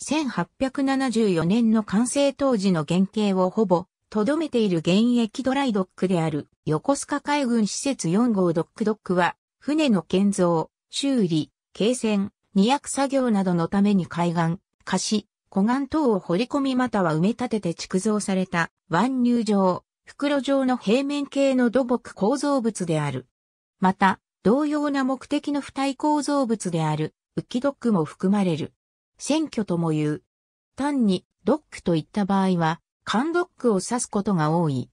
1874年の完成当時の原型をほぼ、とどめている現役ドライドックである横須賀海軍施設4号ドックドックは、船の建造、修理、軽船、荷役作業などのために海岸、貸し、湖岸等を掘り込みまたは埋め立てて築造された湾入状、袋状の平面形の土木構造物である。また、同様な目的の付帯構造物である浮きドックも含まれる。選挙とも言う。単にドックといった場合は、缶ドックを指すことが多い。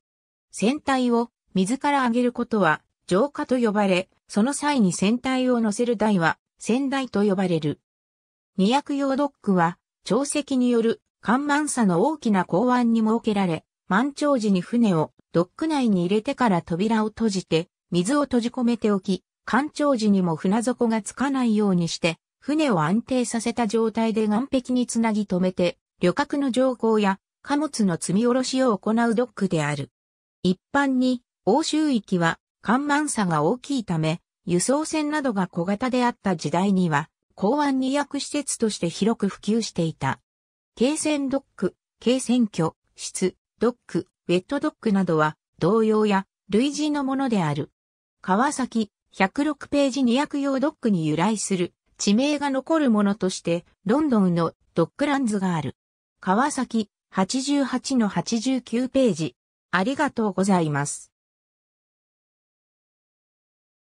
船体を水から上げることは浄化と呼ばれ、その際に船体を乗せる台は船台と呼ばれる。二役用ドックは、潮汐による干満差の大きな港湾に設けられ、満潮時に船をドック内に入れてから扉を閉じて、水を閉じ込めておき、干潮時にも船底がつかないようにして、船を安定させた状態で岸壁につなぎ止めて、旅客の乗降や貨物の積み下ろしを行うドックである。一般に、欧州域は、干満差が大きいため、輸送船などが小型であった時代には、港湾に薬施設として広く普及していた。軽船ドック、軽船居、室、ドック、ウェットドックなどは、同様や類似のものである。川崎106ページ200用ドックに由来する地名が残るものとして、ロンドンのドックランズがある。川崎88の89ページ。ありがとうございます。